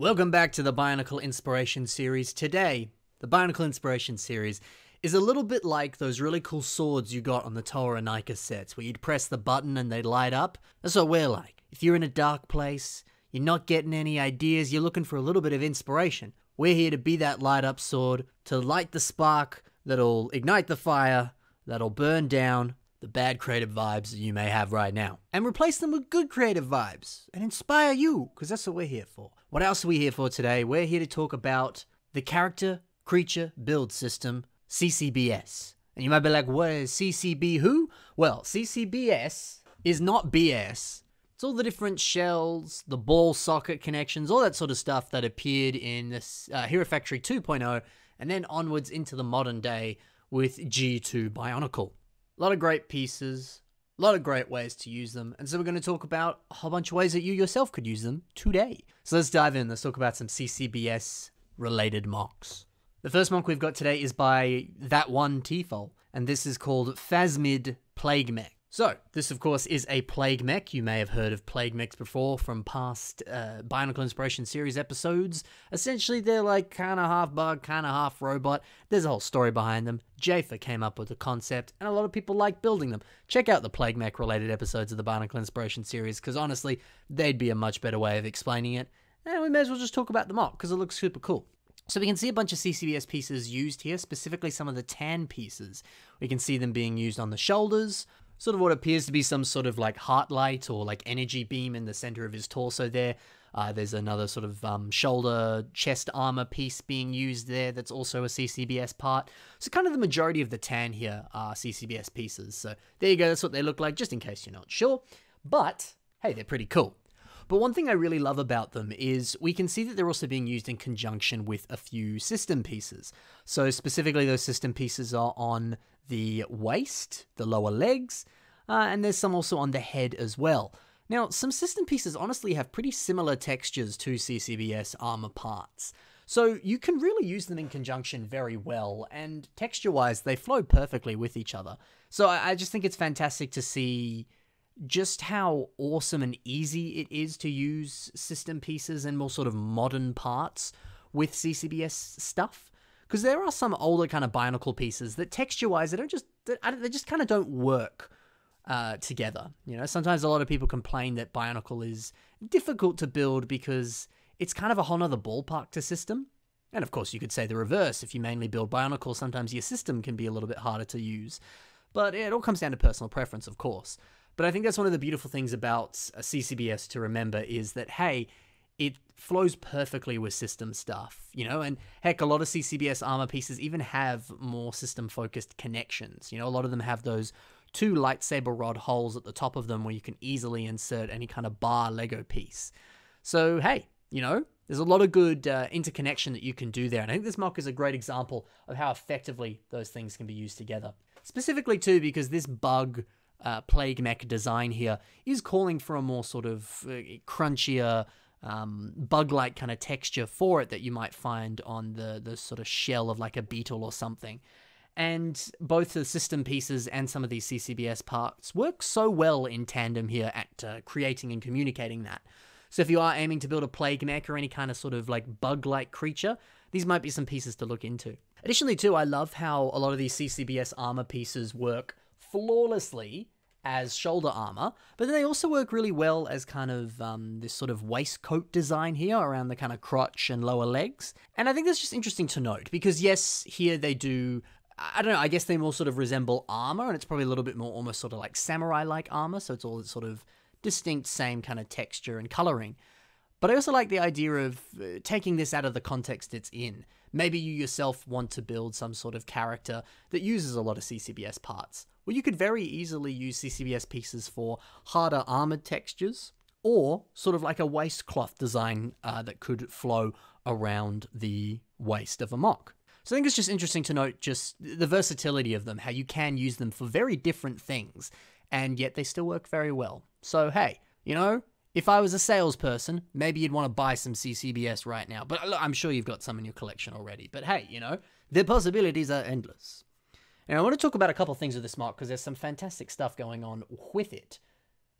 Welcome back to the Bionicle Inspiration series. Today, the Bionicle Inspiration series is a little bit like those really cool swords you got on the Toa Inika sets, where you'd press the button and they'd light up. That's what we're like. If you're in a dark place, you're not getting any ideas, you're looking for a little bit of inspiration. We're here to be that light up sword, to light the spark that'll ignite the fire, that'll burn down the bad creative vibes that you may have right now, and replace them with good creative vibes and inspire you, because that's what we're here for. What else are we here for today? We're here to talk about the character creature build system, CCBS. And you might be like, what is CCB who? Well, CCBS is not BS. It's all the different shells, the ball socket connections, all that sort of stuff that appeared in this uh, Hero Factory 2.0 and then onwards into the modern day with G2 Bionicle. A lot of great pieces, a lot of great ways to use them, and so we're going to talk about a whole bunch of ways that you yourself could use them today. So let's dive in. Let's talk about some CCBS related mocks. The first MOC we've got today is by that one Tifol, and this is called Phasmid Plague Mech. So, this of course is a Plague Mech. You may have heard of Plague Mechs before from past uh, Bionicle Inspiration series episodes. Essentially, they're like kind of half bug, kind of half robot. There's a whole story behind them. Jafer came up with the concept, and a lot of people like building them. Check out the Plague Mech related episodes of the Bionicle Inspiration series, because honestly, they'd be a much better way of explaining it. And we may as well just talk about the MOC, because it looks super cool. So we can see a bunch of CCBS pieces used here, specifically some of the tan pieces. We can see them being used on the shoulders, sort of what appears to be some sort of like heart light or like energy beam in the center of his torso there. Uh, there's another sort of um, shoulder chest armor piece being used there that's also a CCBS part. So kind of the majority of the tan here are CCBS pieces. So there you go, that's what they look like, just in case you're not sure. But hey, they're pretty cool. But one thing I really love about them is we can see that they're also being used in conjunction with a few system pieces. So specifically those system pieces are on the waist, the lower legs, uh, and there's some also on the head as well. Now, some system pieces honestly have pretty similar textures to CCBS armor parts. So you can really use them in conjunction very well, and texture-wise, they flow perfectly with each other. So I, I just think it's fantastic to see just how awesome and easy it is to use system pieces and more sort of modern parts with CCBS stuff. Because there are some older kind of Bionicle pieces that texture-wise, they don't just they just kind of don't work uh, together. You know, sometimes a lot of people complain that Bionicle is difficult to build because it's kind of a whole nother ballpark to system. And of course, you could say the reverse. If you mainly build Bionicle, sometimes your system can be a little bit harder to use. But it all comes down to personal preference, of course. But I think that's one of the beautiful things about CCBS to remember is that, hey, it flows perfectly with system stuff, you know, and heck, a lot of CCBS armor pieces even have more system focused connections. You know, a lot of them have those two lightsaber rod holes at the top of them where you can easily insert any kind of bar Lego piece. So, hey, you know, there's a lot of good uh, interconnection that you can do there. And I think this mock is a great example of how effectively those things can be used together. Specifically, too, because this bug uh, plague mech design here is calling for a more sort of uh, crunchier, um, bug-like kind of texture for it that you might find on the the sort of shell of like a beetle or something. And both the system pieces and some of these CCBS parts work so well in tandem here at uh, creating and communicating that. So if you are aiming to build a plague mech or any kind of sort of like bug-like creature, these might be some pieces to look into. Additionally, too, I love how a lot of these CCBS armor pieces work flawlessly as shoulder armor, but then they also work really well as kind of um, this sort of waistcoat design here around the kind of crotch and lower legs. And I think that's just interesting to note because, yes, here they do. I don't know, I guess they more sort of resemble armor, and it's probably a little bit more almost sort of like samurai like armor, so it's all sort of distinct, same kind of texture and coloring. But I also like the idea of uh, taking this out of the context it's in. Maybe you yourself want to build some sort of character that uses a lot of CCBS parts. Well, you could very easily use CCBS pieces for harder armored textures, or sort of like a waistcloth design uh, that could flow around the waist of a MOC. So I think it's just interesting to note just the versatility of them, how you can use them for very different things, and yet they still work very well. So hey, you know, if I was a salesperson, maybe you'd want to buy some CCBS right now. But uh, I'm sure you've got some in your collection already. But hey, you know, the possibilities are endless. And I want to talk about a couple things with this mark because there's some fantastic stuff going on with it.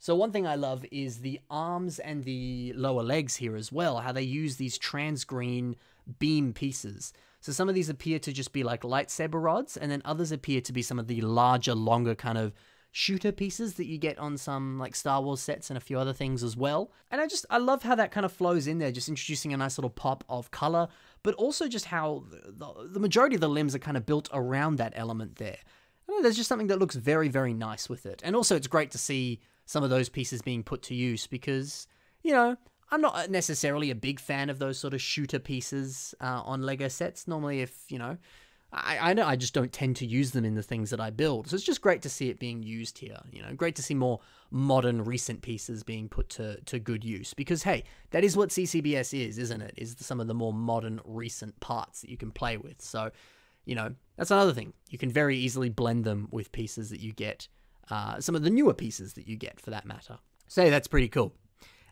So one thing I love is the arms and the lower legs here as well, how they use these transgreen beam pieces. So some of these appear to just be like lightsaber rods, and then others appear to be some of the larger, longer kind of shooter pieces that you get on some like Star Wars sets and a few other things as well. And I just I love how that kind of flows in there, just introducing a nice little pop of color, but also just how the, the majority of the limbs are kind of built around that element there. Know, there's just something that looks very very nice with it. And also it's great to see some of those pieces being put to use because you know I'm not necessarily a big fan of those sort of shooter pieces uh, on Lego sets. Normally, if you know, I, I know I just don't tend to use them in the things that I build. So it's just great to see it being used here. You know, great to see more modern, recent pieces being put to to good use. Because hey, that is what CCBS is, isn't it? Is some of the more modern, recent parts that you can play with. So, you know, that's another thing. You can very easily blend them with pieces that you get. Uh, some of the newer pieces that you get, for that matter. So that's pretty cool.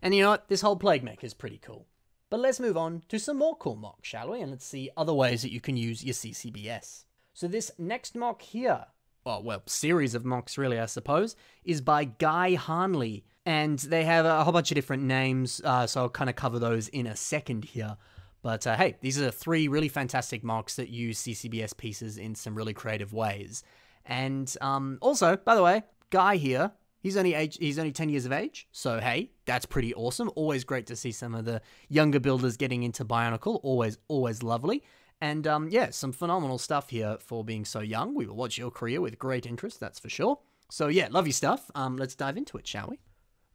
And you know what? This whole Plague Mech is pretty cool. But let's move on to some more cool MOC, shall we? And let's see other ways that you can use your CCBS. So this next mock here, well, well, series of mocks really, I suppose, is by Guy Harnly. And they have a whole bunch of different names, uh, so I'll kind of cover those in a second here. But uh, hey, these are three really fantastic mocks that use CCBS pieces in some really creative ways. And um, also, by the way, Guy here He's only age he's only 10 years of age. So hey, that's pretty awesome. Always great to see some of the younger builders getting into Bionicle. Always always lovely. And um, yeah, some phenomenal stuff here for being so young. We will watch your career with great interest, that's for sure. So yeah, love your stuff. Um, let's dive into it, shall we?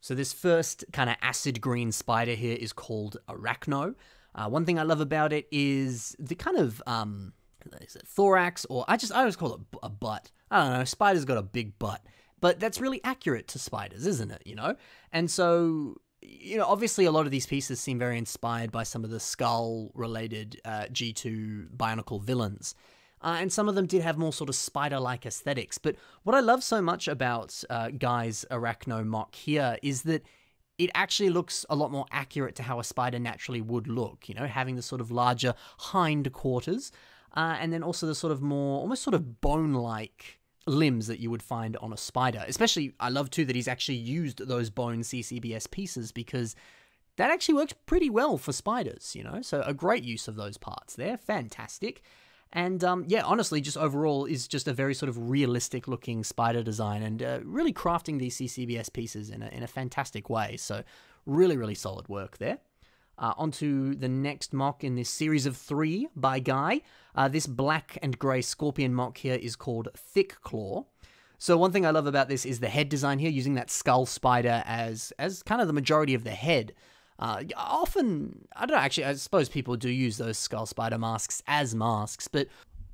So this first kind of acid green spider here is called Arachno. Uh, one thing I love about it is the kind of um, is it thorax or I just I always call it a butt. I don't know. Spider's got a big butt, but that's really accurate to spiders, isn't it? You know? And so, you know, obviously a lot of these pieces seem very inspired by some of the skull related uh, G2 Bionicle villains. Uh, and some of them did have more sort of spider like aesthetics. But what I love so much about uh, Guy's Arachno MOC here is that it actually looks a lot more accurate to how a spider naturally would look, you know, having the sort of larger hind quarters, uh, and then also the sort of more, almost sort of bone like limbs that you would find on a spider. Especially, I love too that he's actually used those bone CCBS pieces because that actually works pretty well for spiders, you know? So a great use of those parts there. Fantastic. And um, yeah, honestly, just overall is just a very sort of realistic looking spider design and uh, really crafting these CCBS pieces in a, in a fantastic way. So really, really solid work there. Uh, onto the next mock in this series of three by Guy. Uh, this black and grey scorpion mock here is called Thick Claw. So one thing I love about this is the head design here, using that skull spider as as kind of the majority of the head. Uh, often, I don't know, actually, I suppose people do use those skull spider masks as masks, but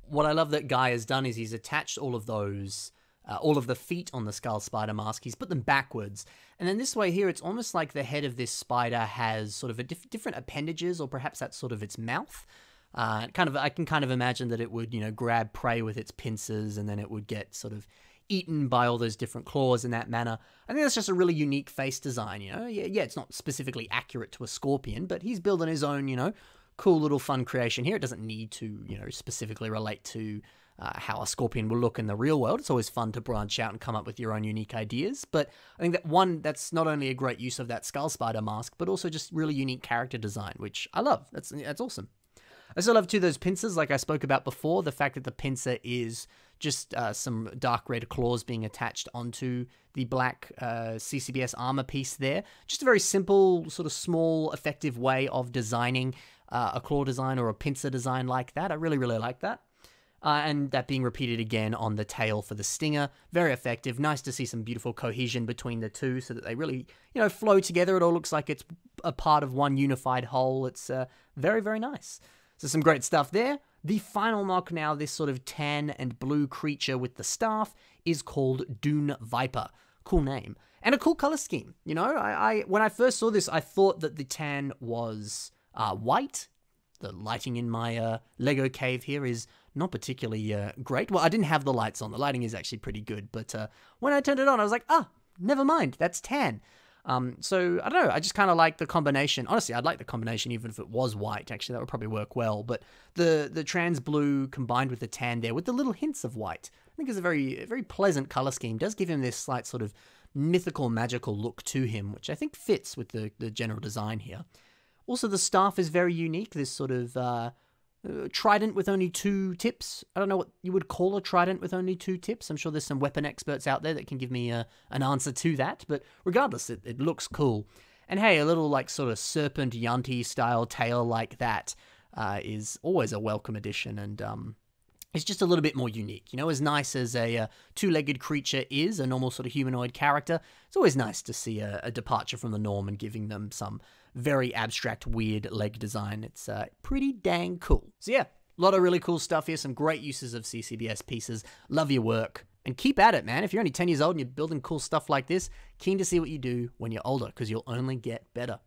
what I love that Guy has done is he's attached all of those uh, all of the feet on the skull spider mask. He's put them backwards. And then this way here, it's almost like the head of this spider has sort of a diff different appendages, or perhaps that's sort of its mouth. Uh, kind of, I can kind of imagine that it would, you know, grab prey with its pincers, and then it would get sort of eaten by all those different claws in that manner. I think that's just a really unique face design, you know? Yeah, yeah, it's not specifically accurate to a scorpion, but he's building his own, you know, cool little fun creation here. It doesn't need to, you know, specifically relate to uh, how a scorpion will look in the real world. It's always fun to branch out and come up with your own unique ideas. But I think that one, that's not only a great use of that skull spider mask, but also just really unique character design, which I love. That's that's awesome. I still love too those pincers, like I spoke about before. The fact that the pincer is just uh, some dark red claws being attached onto the black uh, CCBS armor piece there. Just a very simple, sort of small, effective way of designing uh, a claw design or a pincer design like that. I really, really like that. Uh, and that being repeated again on the tail for the stinger. Very effective. Nice to see some beautiful cohesion between the two so that they really, you know, flow together. It all looks like it's a part of one unified whole. It's uh, very, very nice. So some great stuff there. The final MOC now, this sort of tan and blue creature with the staff, is called Dune Viper. Cool name. And a cool color scheme. You know, I, I when I first saw this, I thought that the tan was uh, white. The lighting in my uh, Lego cave here is not particularly uh, great. Well, I didn't have the lights on. The lighting is actually pretty good, but uh, when I turned it on, I was like, ah, never mind, that's tan. Um, so I don't know. I just kind of like the combination. Honestly, I'd like the combination even if it was white. Actually, that would probably work well. But the the trans blue combined with the tan there, with the little hints of white, I think is a very very pleasant color scheme. Does give him this slight sort of mythical, magical look to him, which I think fits with the, the general design here. Also, the staff is very unique. This sort of uh, uh, trident with only two tips. I don't know what you would call a trident with only two tips. I'm sure there's some weapon experts out there that can give me a, uh, an answer to that. But regardless, it, it looks cool. And hey, a little like sort of serpent Yuan-ti style tail like that uh, is always a welcome addition. And um, it's just a little bit more unique. You know, as nice as a uh, two legged creature is, a normal sort of humanoid character, it's always nice to see a, a, departure from the norm and giving them some very abstract, weird leg design. It's uh, pretty dang cool. So, yeah, a lot of really cool stuff here, some great uses of CCBS pieces. Love your work. And keep at it, man. If you're only 10 years old and you're building cool stuff like this, keen to see what you do when you're older, because you'll only get better.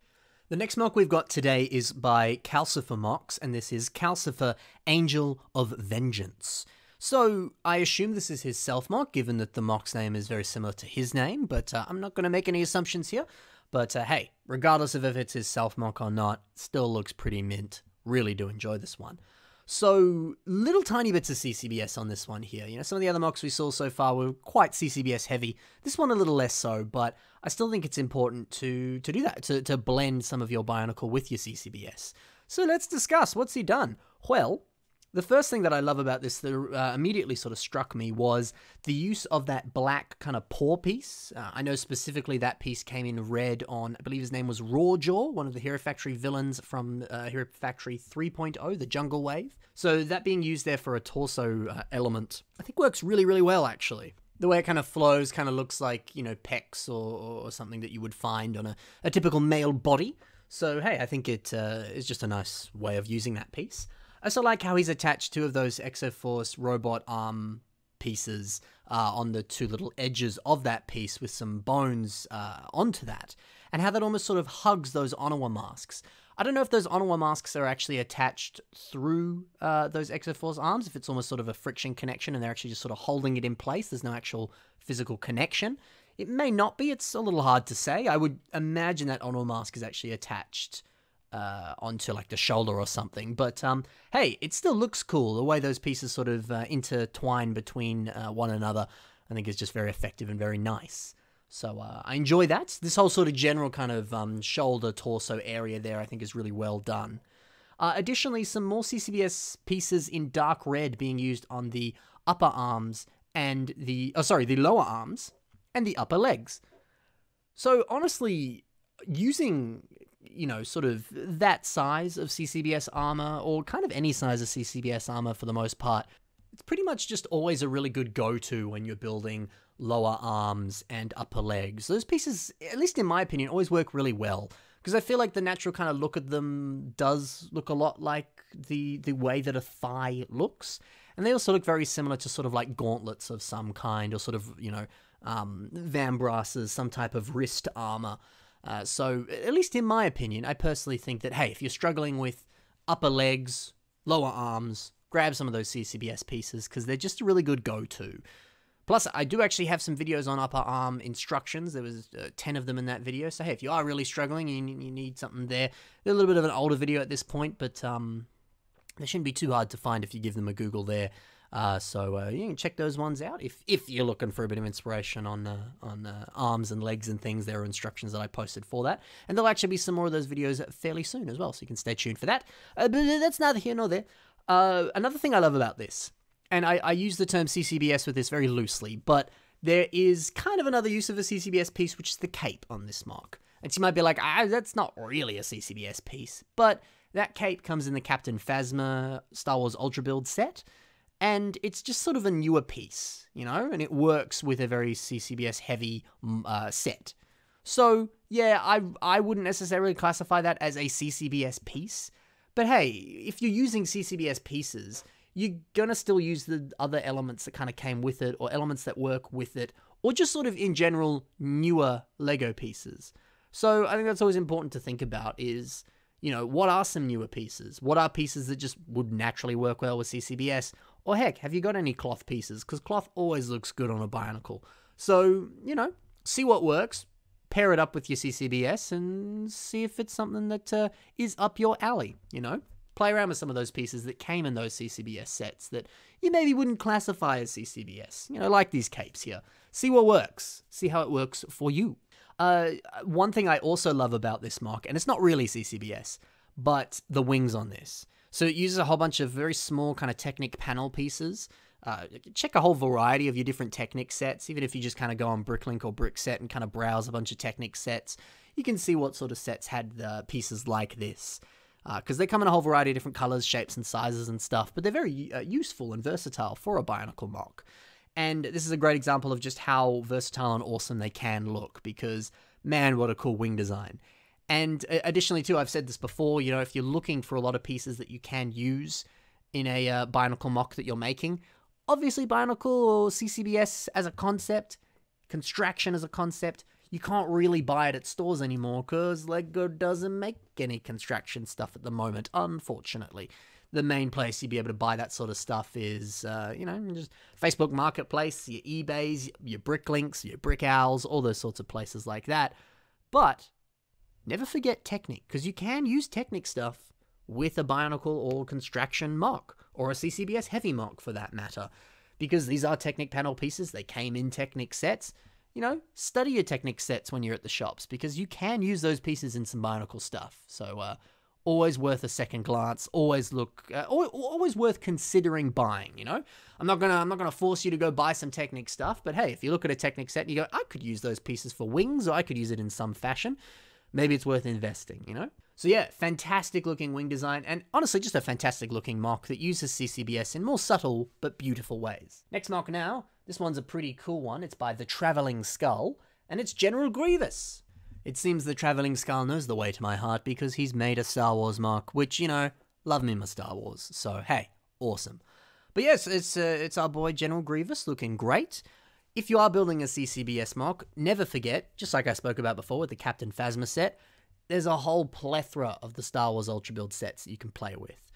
The next MOC we've got today is by Calcifer MOCs, and this is Calcifer Angel of Vengeance. So, I assume this is his self MOC, given that the MOC's name is very similar to his name, but uh, I'm not going to make any assumptions here. But uh, hey, regardless of if it's his self mock or not, still looks pretty mint. Really do enjoy this one. So, little tiny bits of CCBS on this one here. You know, some of the other mocks we saw so far were quite CCBS heavy. This one a little less so, but I still think it's important to to do that, to, to blend some of your Bionicle with your CCBS. So let's discuss. What's he done? Well, the first thing that I love about this that uh, immediately sort of struck me was the use of that black kind of paw piece. Uh, I know specifically that piece came in red on, I believe his name was Rawjaw, one of the Hero Factory villains from uh, Hero Factory 3.0, the Jungle Wave. So that being used there for a torso uh, element, I think works really, really well actually the way it kind of flows kind of looks like you know pecs or, or something that you would find on a, a typical male body so hey i think it uh, is just a nice way of using that piece I also like how he's attached two of those Exoforce robot arm pieces uh, on the two little edges of that piece with some bones uh, onto that, and how that almost sort of hugs those Onua masks. I don't know if those Onua masks are actually attached through uh, those Exoforce arms, if it's almost sort of a friction connection and they're actually just sort of holding it in place. There's no actual physical connection. It may not be, it's a little hard to say. I would imagine that Onua mask is actually attached uh, onto like the shoulder or something. But um, hey, it still looks cool. The way those pieces sort of uh, intertwine between uh, one another, I think is just very effective and very nice. So uh, I enjoy that. This whole sort of general kind of um, shoulder torso area there, I think, is really well done. Uh, additionally, some more CCBS pieces in dark red being used on the upper arms and the oh sorry the lower arms and the upper legs. So honestly, using you know, sort of that size of CCBS armor, or kind of any size of CCBS armor for the most part, it's pretty much just always a really good go to when you're building lower arms and upper legs. Those pieces, at least in my opinion, always work really well. Because I feel like the natural kind of look of them does look a lot like the the way that a thigh looks. And they also look very similar to sort of like gauntlets of some kind, or sort of, you know, um, Vambraces, some type of wrist armor. Uh, so, at least in my opinion, I personally think that, hey, if you're struggling with upper legs, lower arms, grab some of those CCBS pieces because they're just a really good go to. Plus, I do actually have some videos on upper arm instructions. There was uh, 10 of them in that video. So, hey, if you are really struggling and you, you need something there, they're a little bit of an older video at this point, but um, they shouldn't be too hard to find if you give them a Google there. Uh, so uh, you can check those ones out if if you're looking for a bit of inspiration on uh, on uh, arms and legs and things. There are instructions that I posted for that, and there'll actually be some more of those videos fairly soon as well. So you can stay tuned for that. Uh, but that's neither here nor there. Uh, another thing I love about this, and I, I use the term CCBS with this very loosely, but there is kind of another use of a CCBS piece, which is the cape on this mark. And you might be like, ah, that's not really a CCBS piece, but that cape comes in the Captain Phasma Star Wars Ultra Build set and it's just sort of a newer piece, you know, and it works with a very CCBS heavy mm, uh, set. So yeah, I I wouldn't necessarily classify that as a CCBS piece, but hey, if you're using CCBS pieces, you're gonna still use the other elements that kind of came with it, or elements that work with it, or just sort of in general newer Lego pieces. So I think that's always important to think about is you know, what are some newer pieces? What are pieces that just would naturally work well with CCBS? Or heck, have you got any cloth pieces? Because cloth always looks good on a Bionicle. So, you know, see what works, pair it up with your CCBS, and see if it's something that uh, is up your alley, you know? Play around with some of those pieces that came in those CCBS sets that you maybe wouldn't classify as CCBS. You know, like these capes here. See what works. See how it works for you. Uh, one thing I also love about this MOC, and it's not really CCBS, but the wings on this. So it uses a whole bunch of very small kind of Technic panel pieces. Uh, check a whole variety of your different Technic sets, even if you just kind of go on Bricklink or Brickset and kind of browse a bunch of Technic sets, you can see what sort of sets had the pieces like this. Because uh, they come in a whole variety of different colors, shapes, and sizes and stuff, but they're very uh, useful and versatile for a Bionicle mock. And this is a great example of just how versatile and awesome they can look because, man, what a cool wing design. And additionally, too, I've said this before, you know, if you're looking for a lot of pieces that you can use in a uh, Bionicle MOC that you're making, obviously Bionicle or CCBS as a concept, Constraction as a concept, you can't really buy it at stores anymore because LEGO doesn't make any constraction stuff at the moment, unfortunately the main place you'd be able to buy that sort of stuff is, uh, you know, just Facebook Marketplace, your eBays, your Bricklinks, your Brick Owls, all those sorts of places like that. But never forget Technic, because you can use Technic stuff with a Bionicle or Constraction MOC, or a CCBS Heavy MOC for that matter, because these are Technic panel pieces. They came in Technic sets. You know, study your Technic sets when you're at the shops, because you can use those pieces in some Bionicle stuff. So, uh, always worth a second glance always look uh, always worth considering buying you know i'm not gonna i'm not gonna force you to go buy some technic stuff but hey if you look at a technic set and you go i could use those pieces for wings or i could use it in some fashion maybe it's worth investing you know so yeah fantastic looking wing design and honestly just a fantastic looking MOC that uses ccbs in more subtle but beautiful ways next MOC now this one's a pretty cool one it's by the traveling skull and it's general grievous it seems the travelling skull knows the way to my heart because he's made a Star Wars MOC, which, you know, love me my Star Wars. So, hey, awesome. But yes, it's, uh, it's our boy General Grievous looking great. If you are building a CCBS mock, never forget, just like I spoke about before with the Captain Phasma set, there's a whole plethora of the Star Wars Ultra Build sets that you can play with.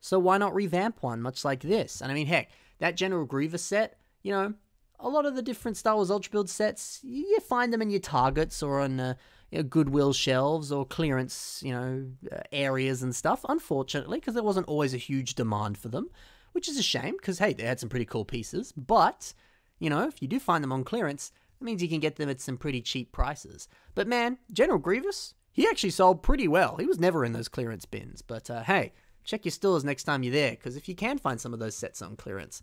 So why not revamp one much like this? And I mean, heck, that General Grievous set, you know, a lot of the different Star Wars Ultra Build sets, you find them in your Targets or on uh, you know, Goodwill shelves or clearance, you know, uh, areas and stuff. Unfortunately, because there wasn't always a huge demand for them, which is a shame. Because hey, they had some pretty cool pieces. But you know, if you do find them on clearance, that means you can get them at some pretty cheap prices. But man, General Grievous, he actually sold pretty well. He was never in those clearance bins. But uh, hey, check your stores next time you're there, because if you can find some of those sets on clearance,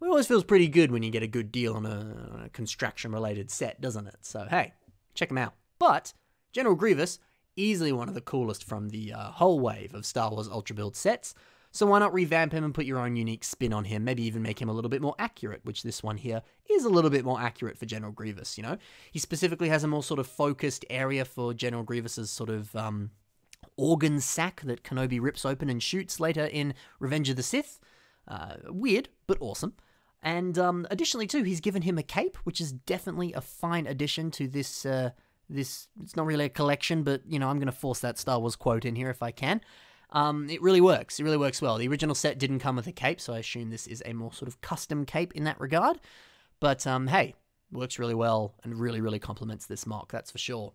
it always feels pretty good when you get a good deal on a, on a constraction related set, doesn't it? So, hey, check them out. But General Grievous, easily one of the coolest from the uh, whole wave of Star Wars Ultra Build sets. So why not revamp him and put your own unique spin on him? Maybe even make him a little bit more accurate, which this one here is a little bit more accurate for General Grievous, you know? He specifically has a more sort of focused area for General Grievous's sort of um, organ sac that Kenobi rips open and shoots later in Revenge of the Sith. Uh, weird, but awesome. And um, additionally, too, he's given him a cape, which is definitely a fine addition to this. Uh, this it's not really a collection, but you know I'm going to force that Star Wars quote in here if I can. Um, it really works. It really works well. The original set didn't come with a cape, so I assume this is a more sort of custom cape in that regard. But um, hey, works really well and really, really complements this mock, That's for sure.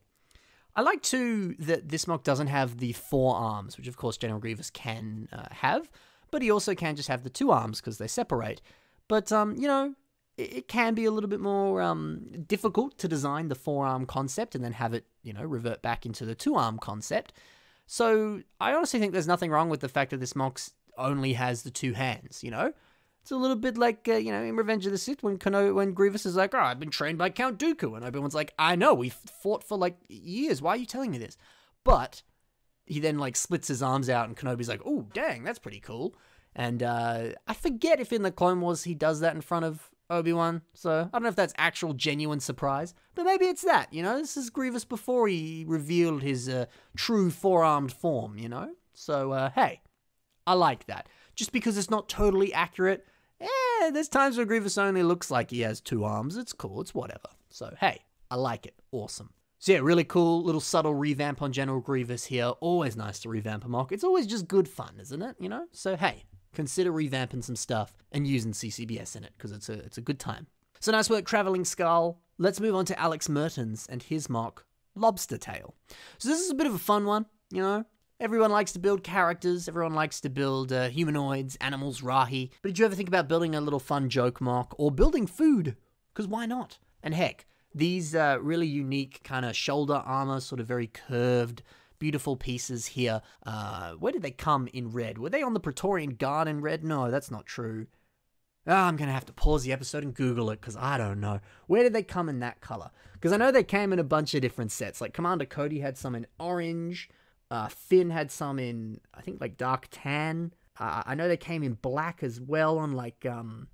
I like too that this mock doesn't have the four arms, which of course General Grievous can uh, have, but he also can just have the two arms because they separate. But, um, you know, it, it can be a little bit more um, difficult to design the four-arm concept and then have it, you know, revert back into the two-arm concept. So I honestly think there's nothing wrong with the fact that this Mox only has the two hands, you know? It's a little bit like, uh, you know, in Revenge of the Sith when Kano, when Grievous is like, oh, I've been trained by Count Dooku. And Obi-Wan's like, I know, we fought for like years. Why are you telling me this? But he then like splits his arms out and Kenobi's like, oh, dang, that's pretty cool. And uh, I forget if in the Clone Wars he does that in front of Obi Wan. So I don't know if that's actual genuine surprise, but maybe it's that. You know, this is Grievous before he revealed his uh, true four armed form. You know, so uh, hey, I like that. Just because it's not totally accurate, eh? There's times where Grievous only looks like he has two arms. It's cool. It's whatever. So hey, I like it. Awesome. So yeah, really cool little subtle revamp on General Grievous here. Always nice to revamp a mock. It's always just good fun, isn't it? You know. So hey, consider revamping some stuff and using CCBS in it because it's a it's a good time. So nice work, Traveling Skull. Let's move on to Alex Mertens and his MOC, Lobster Tail. So this is a bit of a fun one, you know. Everyone likes to build characters, everyone likes to build uh, humanoids, animals, rahi. But did you ever think about building a little fun joke mock or building food? Because why not? And heck, these uh, really unique kind of shoulder armor, sort of very curved, beautiful pieces here. Uh, where did they come in red? Were they on the Praetorian Guard in red? No, that's not true. Oh, I'm going to have to pause the episode and Google it because I don't know. Where did they come in that color? Because I know they came in a bunch of different sets. Like Commander Cody had some in orange. Uh, Finn had some in, I think, like dark tan. Uh, I know they came in black as well on like um,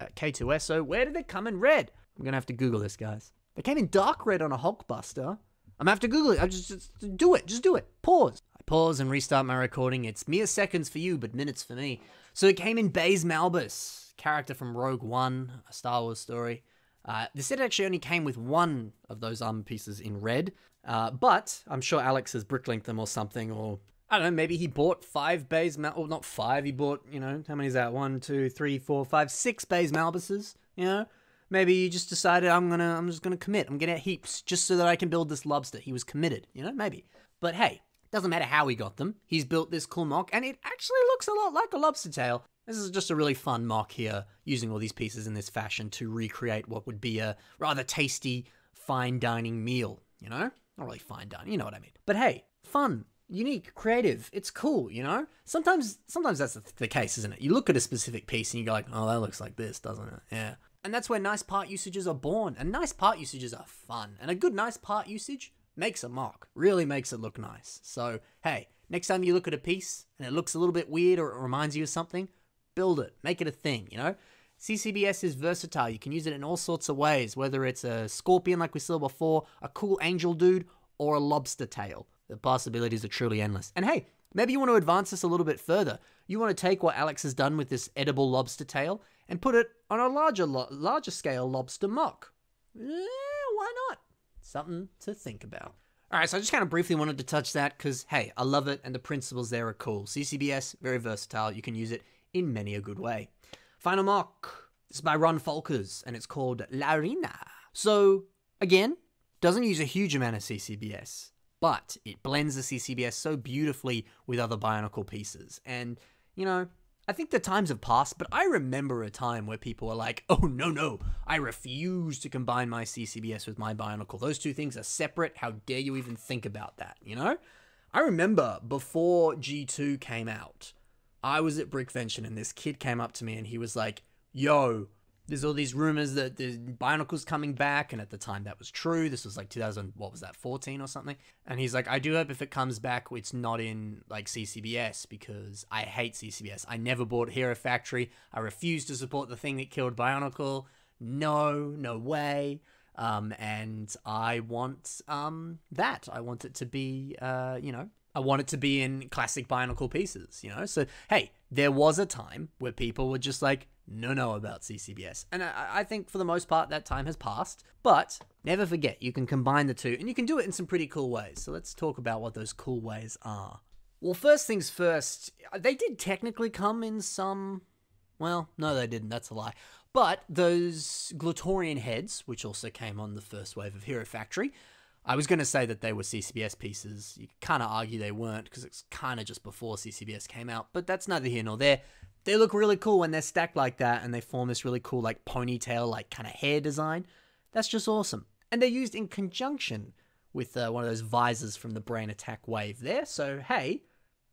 uh, K2SO. Where did they come in red? I'm going to have to Google this, guys. They came in dark red on a Hulkbuster. I'm have to Google it. I just, just do it. Just do it. Pause. I pause and restart my recording. It's mere seconds for you, but minutes for me. So it came in Baze Malbus, character from Rogue One, a Star Wars story. Uh, the set actually only came with one of those armor pieces in red, uh, but I'm sure Alex has bricklinked them or something, or I don't know, maybe he bought five Baze Mal, or not five, he bought, you know, how many is that? One, two, three, four, five, six Baze Malbuses, you know? Maybe you just decided I'm gonna, I'm just gonna commit. I'm gonna heaps just so that I can build this lobster. He was committed, you know, maybe. But hey, doesn't matter how he got them. He's built this cool mock, and it actually looks a lot like a lobster tail. This is just a really fun mock here, using all these pieces in this fashion to recreate what would be a rather tasty, fine dining meal, you know? Not really fine dining, you know what I mean. But hey, fun, unique, creative. It's cool, you know? Sometimes sometimes that's the case, isn't it? You look at a specific piece and you go like, "Oh, that looks like this, doesn't it?" Yeah. And that's where nice part usages are born. And nice part usages are fun. And a good nice part usage makes a mock. Really makes it look nice. So, hey, next time you look at a piece and it looks a little bit weird or it reminds you of something, build it, make it a thing, you know? CCBS is versatile. You can use it in all sorts of ways, whether it's a scorpion like we saw before, a cool angel dude, or a lobster tail. The possibilities are truly endless. And hey, maybe you want to advance this a little bit further. You want to take what Alex has done with this edible lobster tail and put it on a larger, larger scale lobster mock. Eh, why not? Something to think about. All right, so I just kind of briefly wanted to touch that because, hey, I love it and the principles there are cool. CCBS, very versatile. You can use it in many a good way. Final mock. This is by Ron Folkers, and it's called Larina. So, again, doesn't use a huge amount of CCBS, but it blends the CCBS so beautifully with other Bionicle pieces. And, you know, I think the times have passed, but I remember a time where people were like, oh, no, no, I refuse to combine my CCBS with my Bionicle. Those two things are separate. How dare you even think about that, you know? I remember before G2 came out, I was at Brickvention and this kid came up to me and he was like, yo, there's all these rumors that the Bionicle's coming back, and at the time that was true. This was like 2000, what was that, 14 or something? And he's like, I do hope if it comes back, it's not in like CCBS because I hate CCBS. I never bought Hero Factory. I refuse to support the thing that killed Bionicle. No, no way. Um, and I want um that. I want it to be, uh, you know, I want it to be in classic Bionicle pieces, you know? So, hey, there was a time where people were just like, no, no about CCBS. And I, I, think for the most part, that time has passed. But never forget, you can combine the two and you can do it in some pretty cool ways. So, let's talk about what those cool ways are. Well, first things first, they did technically come in some. Well, no, they didn't. That's a lie. But those Glatorian heads, which also came on the first wave of Hero Factory, I was going to say that they were CCBS pieces. You kind of argue they weren't because it's kind of just before CCBS came out, but that's neither here nor there. They look really cool when they're stacked like that and they form this really cool, like ponytail, like kind of hair design. That's just awesome. And they're used in conjunction with uh, one of those visors from the Brain Attack wave there. So, hey,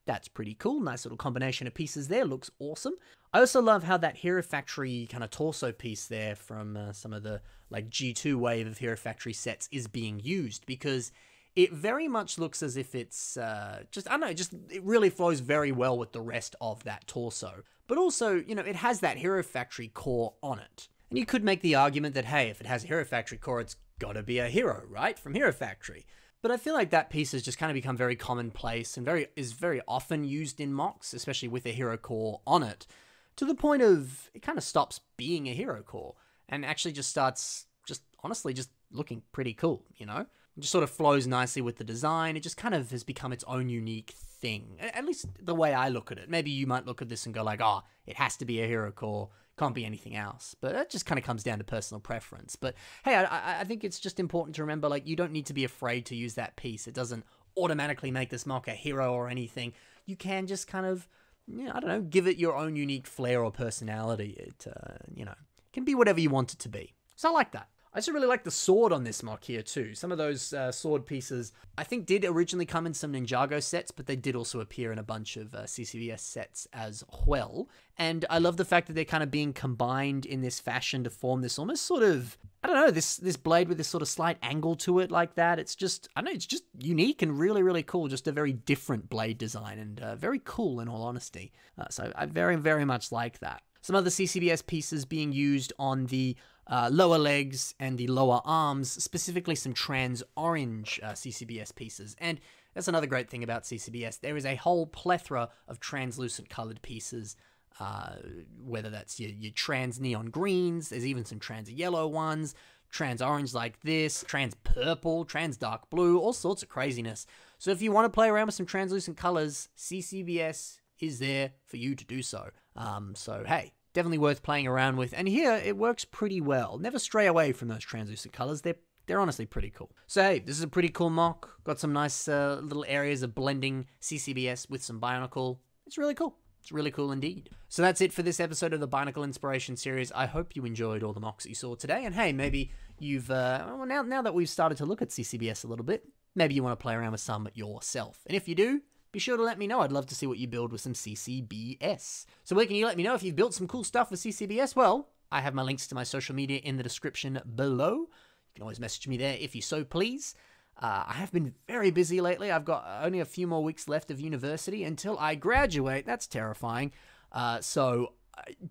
that's pretty cool. Nice little combination of pieces there. Looks awesome. I also love how that Hero Factory kind of torso piece there from uh, some of the like G2 wave of Hero Factory sets is being used because it very much looks as if it's uh, just I don't know, just it really flows very well with the rest of that torso. But also, you know, it has that Hero Factory core on it. And you could make the argument that hey, if it has a Hero Factory core, it's got to be a hero, right? From Hero Factory. But I feel like that piece has just kind of become very commonplace and very is very often used in mocks, especially with a hero core on it, to the point of it kind of stops being a hero core and actually just starts just honestly just looking pretty cool, you know? It just sort of flows nicely with the design. It just kind of has become its own unique thing. At least the way I look at it. Maybe you might look at this and go like, "Oh, it has to be a hero core can't be anything else. But that just kind of comes down to personal preference. But hey, I, I think it's just important to remember like you don't need to be afraid to use that piece. It doesn't automatically make this MOC a hero or anything. You can just kind of, you know, I don't know, give it your own unique flair or personality. It, uh, you know, can be whatever you want it to be. So I like that. I just really like the sword on this MOC here too. Some of those uh, sword pieces, I think, did originally come in some Ninjago sets, but they did also appear in a bunch of uh, CCBS sets as well. And I love the fact that they're kind of being combined in this fashion to form this almost sort of, I don't know, this this blade with this sort of slight angle to it like that. It's just, I don't know, it's just unique and really, really cool. Just a very different blade design and uh, very cool in all honesty. Uh, so I very, very much like that. Some other CCBS pieces being used on the uh, lower legs and the lower arms, specifically some trans orange uh, CCBS pieces. And that's another great thing about CCBS. There is a whole plethora of translucent colored pieces, uh, whether that's your, your trans neon greens, there's even some trans yellow ones, trans orange like this, trans purple, trans dark blue, all sorts of craziness. So if you want to play around with some translucent colors, CCBS is there for you to do so. Um, so hey, definitely worth playing around with. And here it works pretty well. Never stray away from those translucent colors. They're they're honestly pretty cool. So hey, this is a pretty cool mock. Got some nice uh, little areas of blending CCBS with some Bionicle. It's really cool. It's really cool indeed. So that's it for this episode of the Bionicle Inspiration series. I hope you enjoyed all the mocks you saw today. And hey, maybe you've uh, well now now that we've started to look at CCBS a little bit, maybe you want to play around with some yourself. And if you do, be sure to let me know. I'd love to see what you build with some CCBS. So where can you let me know if you've built some cool stuff with CCBS? Well, I have my links to my social media in the description below. You can always message me there if you so please. Uh, I have been very busy lately. I've got only a few more weeks left of university until I graduate. That's terrifying. Uh, so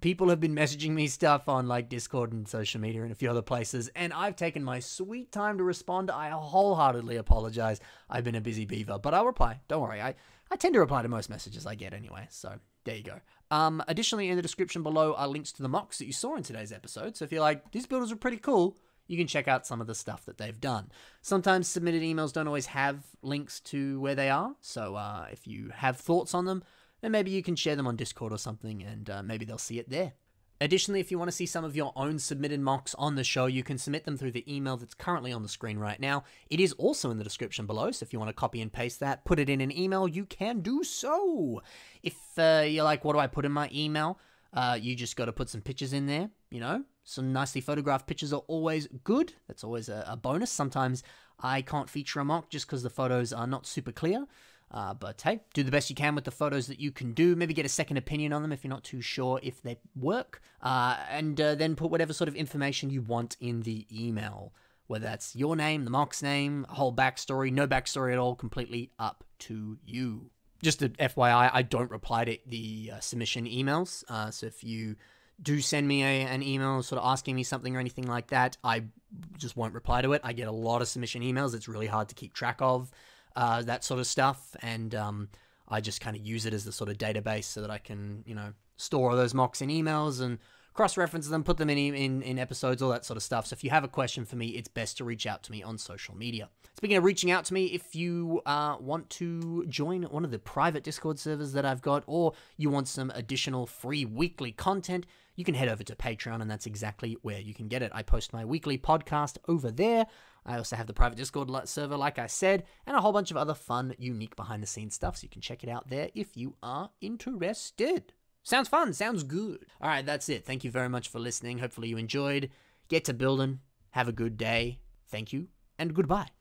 people have been messaging me stuff on like Discord and social media and a few other places, and I've taken my sweet time to respond. I wholeheartedly apologize. I've been a busy beaver, but I'll reply. Don't worry. I, I tend to reply to most messages I get anyway, so there you go. Um, additionally, in the description below are links to the mocks that you saw in today's episode. So if you're like, these builders are pretty cool, you can check out some of the stuff that they've done. Sometimes submitted emails don't always have links to where they are, so uh, if you have thoughts on them, then maybe you can share them on Discord or something and uh, maybe they'll see it there. Additionally, if you want to see some of your own submitted mocks on the show, you can submit them through the email that's currently on the screen right now. It is also in the description below, so if you want to copy and paste that, put it in an email, you can do so. If uh, you're like, what do I put in my email? Uh, you just got to put some pictures in there, you know? Some nicely photographed pictures are always good. That's always a, a bonus. Sometimes I can't feature a mock just because the photos are not super clear. Uh, but hey, do the best you can with the photos that you can do. Maybe get a second opinion on them if you're not too sure if they work. Uh, and uh, then put whatever sort of information you want in the email. Whether that's your name, the MOC's name, a whole backstory, no backstory at all, completely up to you. Just a FYI, I don't reply to the uh, submission emails. Uh, so if you do send me a, an email sort of asking me something or anything like that, I just won't reply to it. I get a lot of submission emails. It's really hard to keep track of uh, that sort of stuff. And um, I just kind of use it as the sort of database so that I can, you know, store all those mocks in emails and cross-reference them, put them in, in in episodes, all that sort of stuff. So if you have a question for me, it's best to reach out to me on social media. Speaking of reaching out to me, if you uh, want to join one of the private Discord servers that I've got, or you want some additional free weekly content, you can head over to Patreon, and that's exactly where you can get it. I post my weekly podcast over there. I also have the private Discord server, like I said, and a whole bunch of other fun, unique behind the scenes stuff, so you can check it out there if you are interested. Sounds fun, sounds good. All right, that's it. Thank you very much for listening. Hopefully, you enjoyed. Get to building. Have a good day. Thank you, and goodbye.